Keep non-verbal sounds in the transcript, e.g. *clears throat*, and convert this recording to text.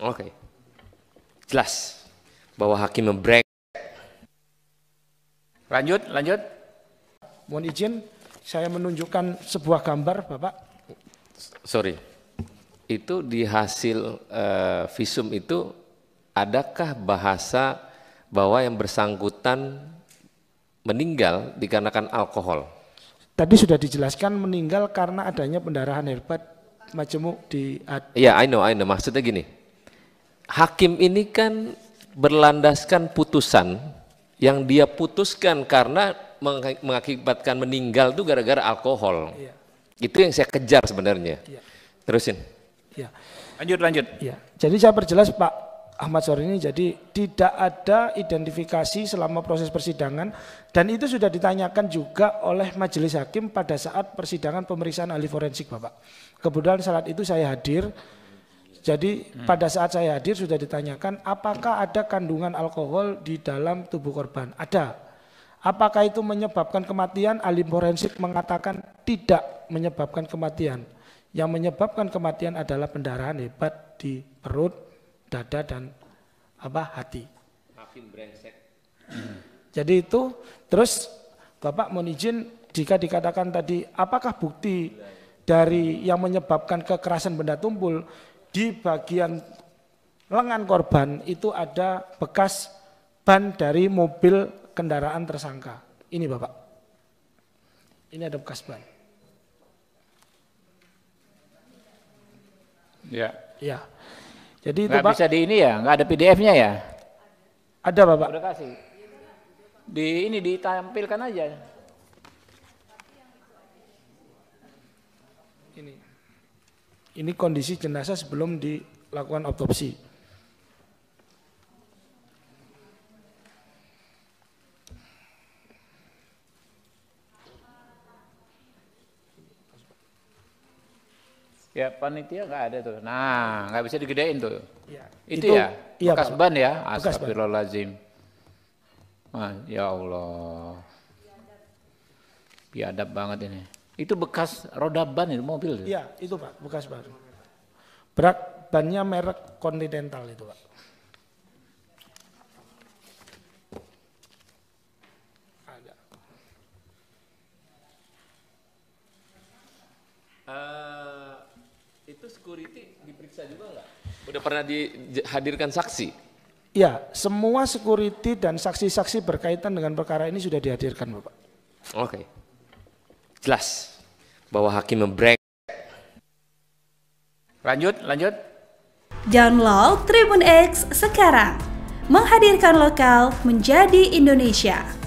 Oke. Jelas bahwa hakim membreak. Lanjut, lanjut. Mohon izin, saya menunjukkan sebuah gambar, Bapak. Sorry. Itu di hasil eh, visum itu adakah bahasa bahwa yang bersangkutan meninggal dikarenakan alkohol? Tadi sudah dijelaskan meninggal karena adanya pendarahan hebat majemuk di Iya, I know, I know. Maksudnya gini, hakim ini kan berlandaskan putusan yang dia putuskan karena meng- mengakibatkan meninggal itu gara-gara alkohol. Iya. Itu yang saya kejar sebenarnya. Iya. Terusin. ya. Lanjut, lanjut. Ya, jadi saya perjelas Pak Ahmad Sore ini jadi tidak ada identifikasi selama proses persidangan dan itu sudah ditanyakan juga oleh majelis hakim pada saat persidangan pemeriksaan ahli forensik Bapak. Kebetulan saat itu saya hadir. Jadi pada saat saya hadir sudah ditanyakan apakah ada kandungan alkohol di dalam tubuh korban? Ada. Apakah itu menyebabkan kematian? Ahli forensik mengatakan tidak menyebabkan kematian. Yang menyebabkan kematian adalah pendarahan hebat di perut, dada dan apa hati. Brengsek. *clears throat* Jadi itu terus Bapak mohon izin jika dikatakan tadi apakah bukti dari yang menyebabkan kekerasan benda tumpul di bagian lengan korban itu ada bekas ban dari mobil kendaraan tersangka. Ini Bapak. Ini ada bekas ban. Ya. Ya. Jadi itu Pak bisa di ini ya, nggak ada PDF-nya ya? ada Bapak. Udah kasih. Di ini ditampilkan aja. Ini. Ini kondisi jenazah sebelum dilakukan otopsi. Ya panitia nggak ada tuh. Nah, nggak bisa digedein tuh. Ya, Itu, ya, iya, bekas Pak. ban ya. Astagfirullahaladzim. Ah, ya Allah. Biadab banget ini. Itu bekas roda ban itu mobil. Iya, itu Pak, bekas ban. Berat bannya merek Continental itu Pak. Ada. Eh, itu security diperiksa juga nggak? Udah pernah dihadirkan saksi? Iya, semua security dan saksi-saksi berkaitan dengan perkara ini sudah dihadirkan Bapak. Oke. Jelas bahwa hakim membreak. Lanjut, lanjut. Download Tribun X sekarang. Menghadirkan lokal menjadi Indonesia.